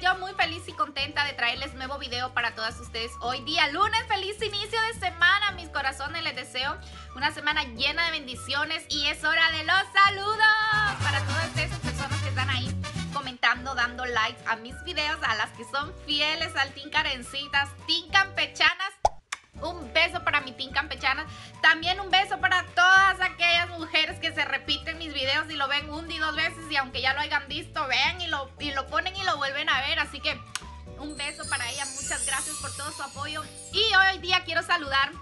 yo muy feliz y contenta de traerles nuevo video para todas ustedes hoy día lunes. Feliz inicio de semana, mis corazones. Les deseo una semana llena de bendiciones y es hora de los saludos para todas esas personas que están ahí comentando, dando likes a mis videos, a las que son fieles al Team Carencitas, Team Campechanas. Un beso para mi team campechana. También un beso para todas aquellas mujeres que se repiten mis videos y lo ven un y dos veces y aunque ya lo hayan visto, ven y lo, y lo ponen y lo vuelven a ver. Así que un beso para ella. Muchas gracias por todo su apoyo. Y hoy día quiero saludar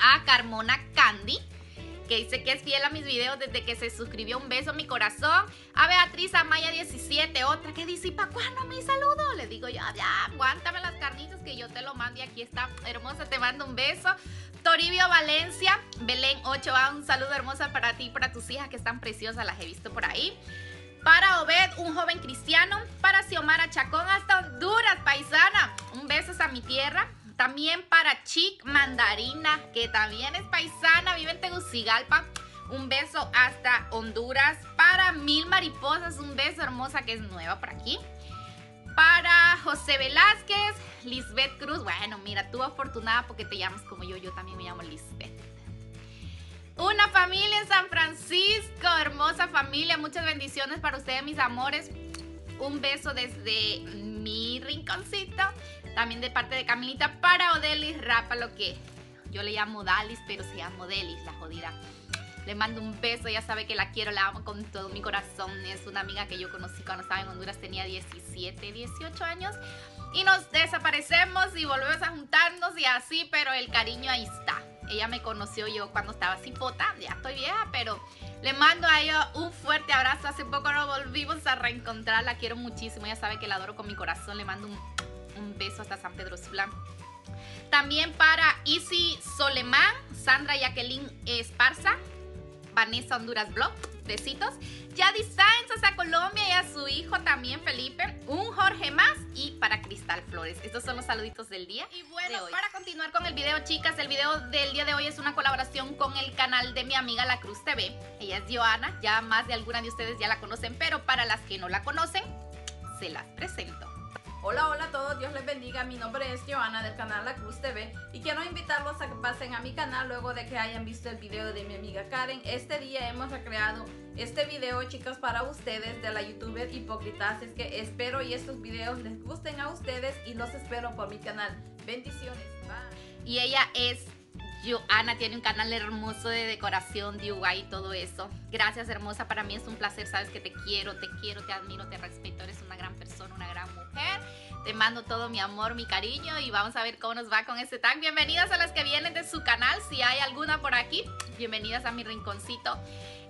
a Carmona Candy que dice que es fiel a mis videos desde que se suscribió. Un beso mi corazón. A Beatriz Amaya 17, otra que dice, ¿para cuándo mi saludo? Le digo yo, ya, aguántame las carnitas que yo te lo mando y aquí está. Hermosa, te mando un beso. Toribio Valencia, Belén 8A, un saludo hermosa para ti y para tus hijas que están preciosas, las he visto por ahí. Para Obed, un joven cristiano. Para Xiomara Chacón, hasta Honduras, paisana. Un beso a mi tierra. También para Chic Mandarina, que también es paisana, vive en Tegucigalpa. Un beso hasta Honduras. Para Mil Mariposas, un beso hermosa que es nueva por aquí. Para José Velázquez, Lisbeth Cruz. Bueno, mira, tú afortunada porque te llamas como yo. Yo también me llamo Lisbeth. Una familia en San Francisco, hermosa familia. Muchas bendiciones para ustedes, mis amores. Un beso desde mi rinconcito. También de parte de Camilita para Odelis Rapa, lo que yo le llamo Dalis, pero se llama Odelis, la jodida. Le mando un beso, ya sabe que la quiero, la amo con todo mi corazón. Es una amiga que yo conocí cuando estaba en Honduras, tenía 17, 18 años. Y nos desaparecemos y volvemos a juntarnos y así, pero el cariño ahí está. Ella me conoció yo cuando estaba cipota, ya estoy vieja, pero le mando a ella un fuerte abrazo. Hace poco nos volvimos a reencontrar, la quiero muchísimo, ya sabe que la adoro con mi corazón. Le mando un un beso hasta San Pedro Sula. También para Isi Solemán, Sandra Jacqueline Esparza, Vanessa Honduras Blog, besitos. Yadi Sáenz hasta Colombia y a su hijo también Felipe, un Jorge más y para Cristal Flores. Estos son los saluditos del día. Y bueno, para continuar con el video, chicas, el video del día de hoy es una colaboración con el canal de mi amiga La Cruz TV. Ella es Joana, ya más de alguna de ustedes ya la conocen, pero para las que no la conocen, se las presento. Hola, hola a todos, Dios les bendiga. Mi nombre es Joana del canal La Cruz TV y quiero invitarlos a que pasen a mi canal luego de que hayan visto el video de mi amiga Karen. Este día hemos recreado este video, chicas, para ustedes de la youtuber hipócrita. Así es que espero y estos videos les gusten a ustedes y los espero por mi canal. Bendiciones. Bye. Y ella es Joana tiene un canal hermoso de decoración, DIY y todo eso. Gracias, hermosa. Para mí es un placer. Sabes que te quiero, te quiero, te admiro, te respeto. Eres una gran persona, una gran mujer. Te mando todo mi amor, mi cariño y vamos a ver cómo nos va con este tag. Bienvenidas a las que vienen de su canal. Si hay alguna por aquí, bienvenidas a mi rinconcito.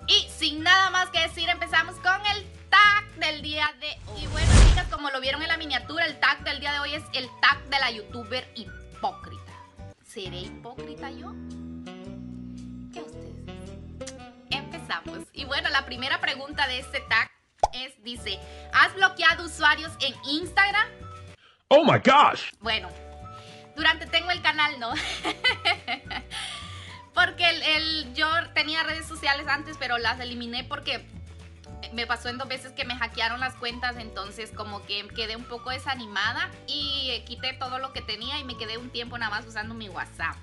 Y sin nada más que decir, empezamos con el tag del día de hoy. Y bueno, chicas, como lo vieron en la miniatura, el tag del día de hoy es el tag de la youtuber hipócrita. ¿Seré hipócrita yo? ¿Qué ustedes Empezamos. Y bueno, la primera pregunta de este tag es, dice, ¿has bloqueado usuarios en Instagram? Oh my gosh. Bueno, durante tengo el canal, ¿no? porque el, yo tenía redes sociales antes, pero las eliminé porque me pasó en dos veces que me hackearon las cuentas, entonces como que quedé un poco desanimada y quité todo lo que tenía y me quedé un tiempo nada más usando mi WhatsApp.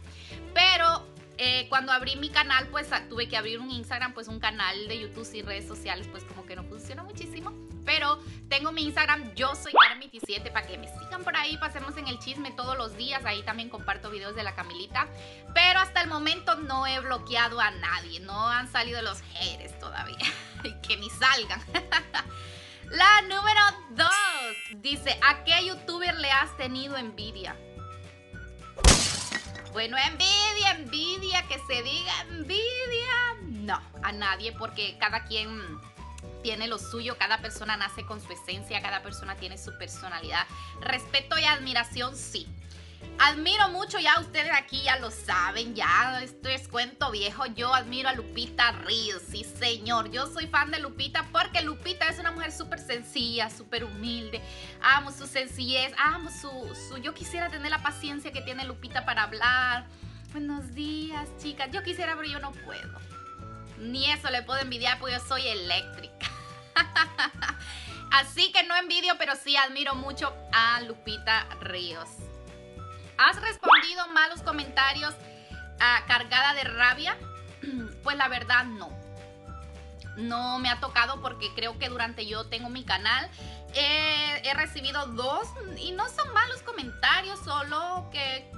Pero eh, cuando abrí mi canal, pues tuve que abrir un Instagram, pues un canal de YouTube y redes sociales, pues como que no funciona muchísimo. Pero tengo mi Instagram, yo soy Karen27, para que me sigan por ahí, pasemos en el chisme todos los días. Ahí también comparto videos de la Camilita. Pero hasta el momento no he bloqueado a nadie, no han salido los haters todavía. y que ni salgan. la número 2 dice: ¿A qué youtuber le has tenido envidia? Bueno, envidia, envidia, que se diga envidia. No, a nadie, porque cada quien tiene lo suyo, cada persona nace con su esencia, cada persona tiene su personalidad. Respeto y admiración, sí. Admiro mucho, ya ustedes aquí ya lo saben, ya esto es cuento viejo. Yo admiro a Lupita Ríos, sí señor. Yo soy fan de Lupita porque Lupita es una mujer súper sencilla, súper humilde. Amo su sencillez, amo su, su... Yo quisiera tener la paciencia que tiene Lupita para hablar. Buenos días, chicas. Yo quisiera, pero yo no puedo. Ni eso le puedo envidiar porque yo soy eléctrica. Así que no envidio, pero sí admiro mucho a Lupita Ríos. ¿Has respondido malos comentarios a cargada de rabia? Pues la verdad no. No me ha tocado porque creo que durante yo tengo mi canal he recibido dos y no son malos comentarios, solo que...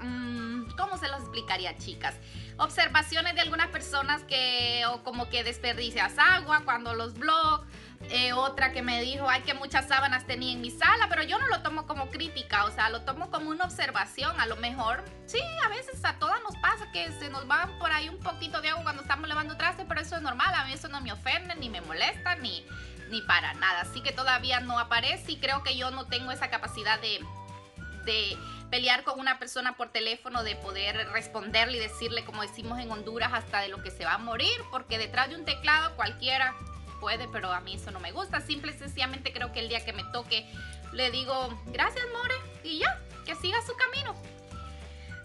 Mm, ¿Cómo se los explicaría, chicas? Observaciones de algunas personas que o como que desperdicias agua cuando los blogs eh, otra que me dijo, ay, que muchas sábanas tenía en mi sala, pero yo no lo tomo como crítica, o sea, lo tomo como una observación. A lo mejor, sí, a veces a todas nos pasa que se nos va por ahí un poquito de agua cuando estamos lavando trastes, pero eso es normal, a mí eso no me ofende, ni me molesta, ni, ni para nada. Así que todavía no aparece y creo que yo no tengo esa capacidad de, de pelear con una persona por teléfono, de poder responderle y decirle, como decimos en Honduras, hasta de lo que se va a morir, porque detrás de un teclado cualquiera puede, pero a mí eso no me gusta. Simple y sencillamente creo que el día que me toque le digo gracias, More, y ya, que siga su camino.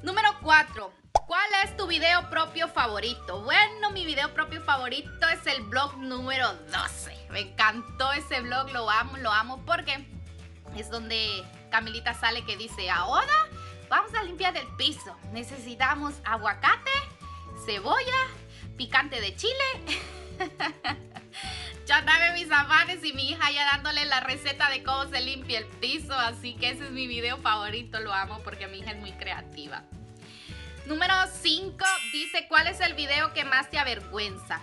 Número 4. ¿Cuál es tu video propio favorito? Bueno, mi video propio favorito es el blog número 12. Me encantó ese blog, lo amo, lo amo porque es donde Camilita sale que dice, ahora vamos a limpiar el piso. Necesitamos aguacate, cebolla, picante de chile. Ya andaba mis afanes y mi hija ya dándole la receta de cómo se limpia el piso. Así que ese es mi video favorito, lo amo porque mi hija es muy creativa. Número 5 dice, ¿cuál es el video que más te avergüenza?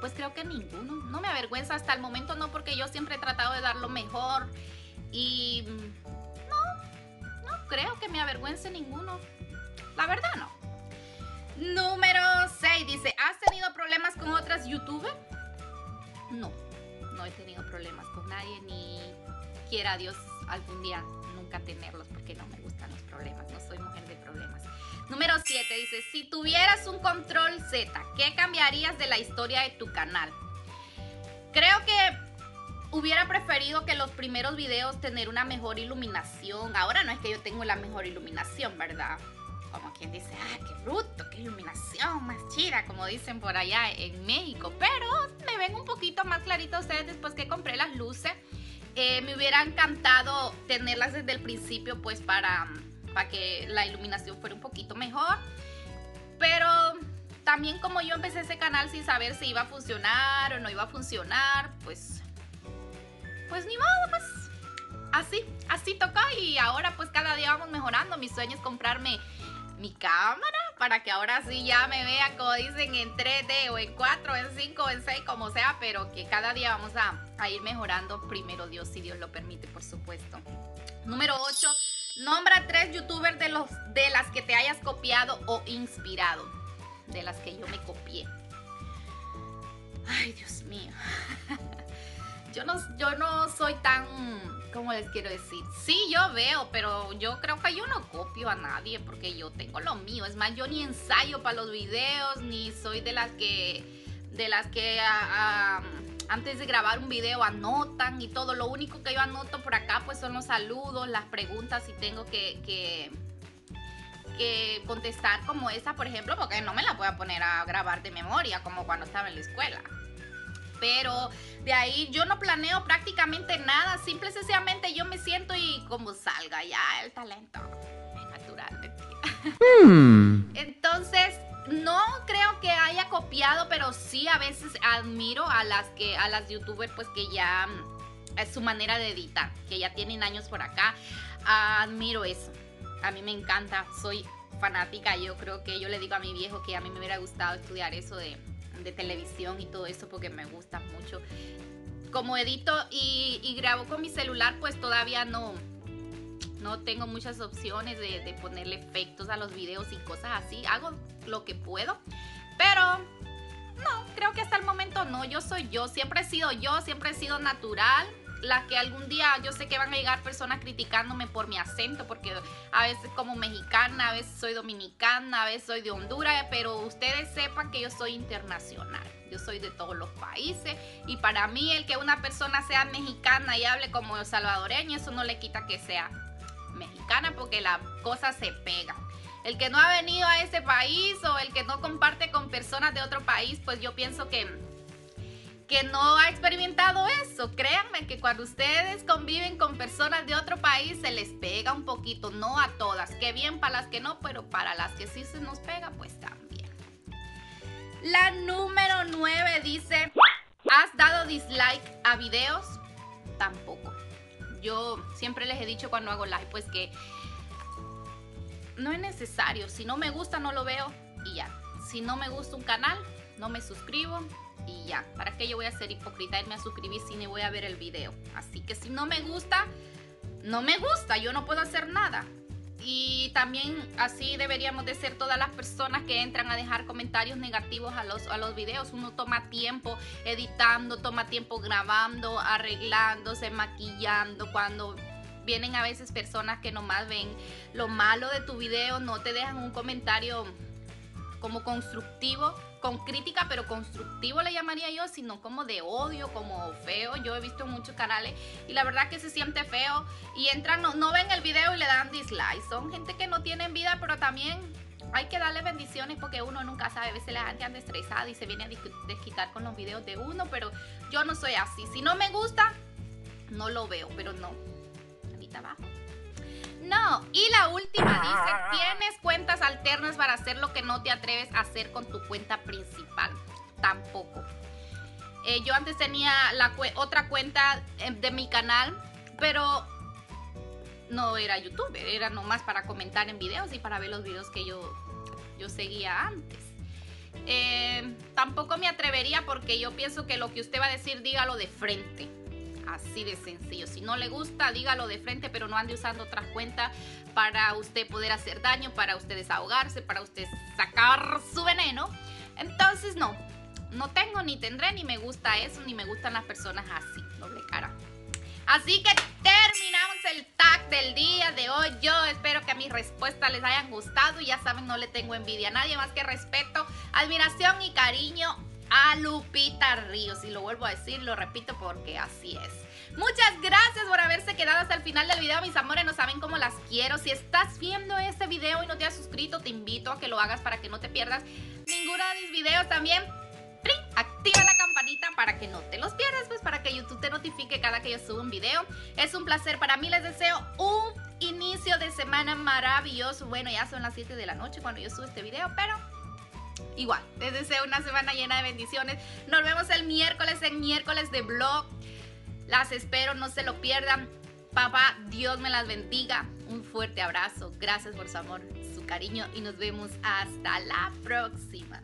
Pues creo que ninguno. No me avergüenza hasta el momento, no, porque yo siempre he tratado de dar lo mejor. Y no, no creo que me avergüence ninguno. La verdad no. Número 6 dice, ¿has tenido problemas con otras youtubers? No, no he tenido problemas con nadie ni quiera Dios algún día nunca tenerlos porque no me gustan los problemas, no soy mujer de problemas. Número 7 dice, si tuvieras un control Z, ¿qué cambiarías de la historia de tu canal? Creo que hubiera preferido que los primeros videos tener una mejor iluminación. Ahora no es que yo tengo la mejor iluminación, ¿verdad? Como quien dice, ah, qué bruto, qué iluminación más chida, como dicen por allá en México. Pero me ven un poquito más clarito ustedes después que compré las luces. Eh, me hubiera encantado tenerlas desde el principio, pues para, para que la iluminación fuera un poquito mejor. Pero también como yo empecé ese canal sin saber si iba a funcionar o no iba a funcionar, pues, pues ni modo, pues así, así tocó y ahora pues cada día vamos mejorando. Mi sueño es comprarme mi cámara para que ahora sí ya me vean, como dicen, en 3D o en 4, en 5, en 6, como sea, pero que cada día vamos a, ir mejorando. Primero Dios, si Dios lo permite, por supuesto. Número 8. Nombra tres youtubers de, los, de las que te hayas copiado o inspirado. De las que yo me copié. Ay, Dios mío. yo, no, yo no soy tan ¿cómo les quiero decir? Sí, yo veo, pero yo creo que yo no copio a nadie porque yo tengo lo mío. Es más, yo ni ensayo para los videos, ni soy de las que, de las que ah, ah, antes de grabar un video anotan y todo. Lo único que yo anoto por acá pues son los saludos, las preguntas y tengo que, que, que contestar como esa, por ejemplo, porque no me la voy a poner a grabar de memoria como cuando estaba en la escuela pero de ahí yo no planeo prácticamente nada, simple y sencillamente yo me siento y como salga ya el talento es natural. Hmm. Entonces, no creo que haya copiado, pero sí a veces admiro a las que a las youtubers pues que ya mm, es su manera de editar, que ya tienen años por acá. Admiro eso. A mí me encanta, soy fanática, yo creo que yo le digo a mi viejo que a mí me hubiera gustado estudiar eso de de televisión y todo eso porque me gusta mucho. Como edito y, grabo con mi celular, pues todavía no, no tengo muchas opciones de, de, ponerle efectos a los videos y cosas así. Hago lo que puedo, pero no, creo que hasta el momento no. Yo soy yo, siempre he sido yo, siempre he sido natural la que algún día yo sé que van a llegar personas criticándome por mi acento, porque a veces como mexicana, a veces soy dominicana, a veces soy de Honduras, pero ustedes sepan que yo soy internacional. Yo soy de todos los países y para mí el que una persona sea mexicana y hable como salvadoreña, eso no le quita que sea mexicana porque la cosa se pega. El que no ha venido a ese país o el que no comparte con personas de otro país, pues yo pienso que que no ha experimentado eso. Créanme que cuando ustedes conviven con personas de otro país se les pega un poquito, no a todas. Que bien para las que no, pero para las que sí se nos pega, pues también. La número 9 dice, ¿has dado dislike a videos? Tampoco. Yo siempre les he dicho cuando hago live, pues que no es necesario. Si no me gusta, no lo veo y ya. Si no me gusta un canal, no me suscribo y ya. ¿Para qué yo voy a ser hipócrita? Irme a suscribir si ni voy a ver el video. Así que si no me gusta, no me gusta. Yo no puedo hacer nada. Y también así deberíamos de ser todas las personas que entran a dejar comentarios negativos a los, a los videos. Uno toma tiempo editando, toma tiempo grabando, arreglándose, maquillando. Cuando vienen a veces personas que nomás ven lo malo de tu video, no te dejan un comentario como constructivo, con crítica, pero constructivo le llamaría yo, sino como de odio, como feo. Yo he visto muchos canales y la verdad que se siente feo y entran, no, ven el video y le dan dislike. Son gente que no tienen vida, pero también hay que darle bendiciones porque uno nunca sabe. A veces la gente anda estresada y se viene a desquitar con los videos de uno, pero yo no soy así. Si no me gusta, no lo veo, pero no. Ahorita abajo. No, y la última dice, tienes cuentas alternas para hacer lo que no te atreves a hacer con tu cuenta principal. Tampoco. Eh, yo antes tenía la otra cuenta eh, de mi canal, pero no era youtuber, era nomás para comentar en videos y para ver los videos que yo, yo seguía antes. Eh, tampoco me atrevería porque yo pienso que lo que usted va a decir, dígalo de frente Así de sencillo. Si no le gusta, dígalo de frente, pero no ande usando otras cuentas para usted poder hacer daño, para usted desahogarse, para usted sacar su veneno. Entonces, no, no tengo ni tendré ni me gusta eso, ni me gustan las personas así, doble cara. Así que terminamos el tag del día de hoy. Yo espero que mis respuestas les hayan gustado y ya saben, no le tengo envidia a nadie más que respeto, admiración y cariño a Lupita Ríos. Y lo vuelvo a decir, lo repito porque así es. Muchas gracias por haberse quedado hasta el final del video, mis amores, no saben cómo las quiero. Si estás viendo este video y no te has suscrito, te invito a que lo hagas para que no te pierdas ninguno de mis videos también. Activa la campanita para que no te los pierdas, pues para que YouTube te notifique cada que yo subo un video. Es un placer para mí, les deseo un inicio de semana maravilloso. Bueno, ya son las 7 de la noche cuando yo subo este video, pero igual, les deseo una semana llena de bendiciones. Nos vemos el miércoles en miércoles de blog. Las espero, no se lo pierdan. Papá, Dios me las bendiga. Un fuerte abrazo. Gracias por su amor, su cariño y nos vemos hasta la próxima.